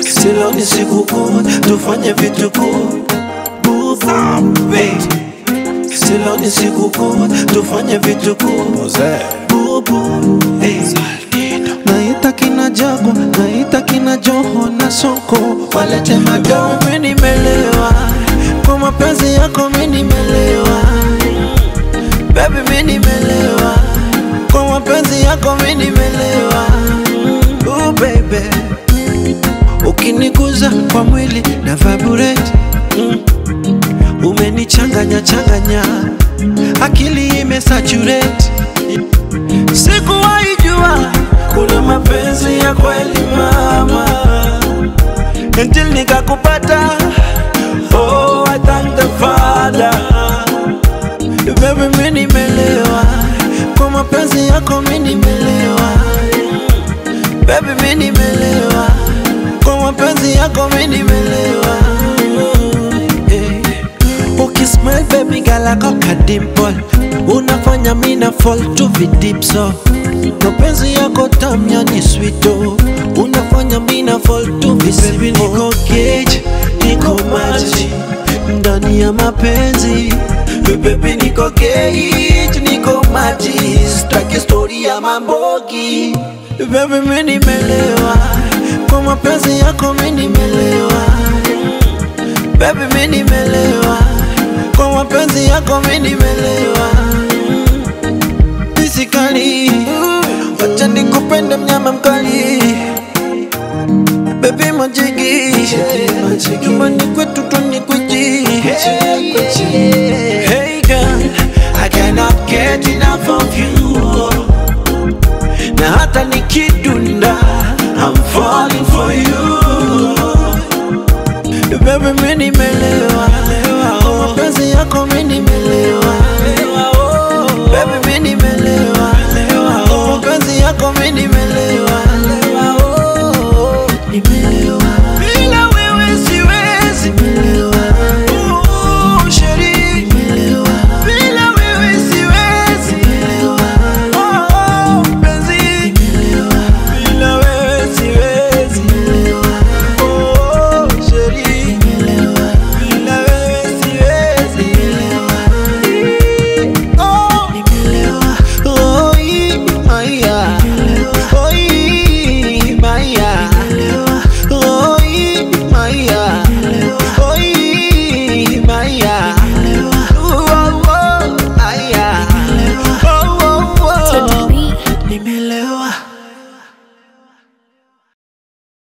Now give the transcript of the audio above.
Silo ni sikukuu, tufanye vitu vituko Bubu Silo ni sikukuu, tufanye vituko Bubu hey. Naita kina Jago, naita kina Joho na Soko. Walete madoo. Mimi nimelewa. Kwa mapenzi yako, mimi nimelewa Umenichanganya changanya, akili imesaturate Sikuwahi jua kuna mapenzi ya kweli mama, until nikakupata. Oh, I thank the Father. Baby, mimi nimelewa kwa mapenzi yako, mimi nimelewa. Baby, mimi nimelewa kwa mapenzi yako, mimi nimelewa. Ukismile baby girl a dimple. Unafanya mina fall to deep so. Mapenzi yako tamu yani sweet oh. Unafanya mina fall to Baby niko cage, niko maji Ndani ya mapenzi. Baby niko cage, niko maji. Strike story ya mambogi. Baby mimi nimelewa. Kwa mapenzi yako mimi nimelewa. Baby mimi nimelewa kwa mapenzi yako mimi nimelewa. Physically Wacha nikupende mnyama mkali. Baby majigi. Nyumbani kwetu tunikwichi Hey girl I cannot get enough of you. Na hata nikidunda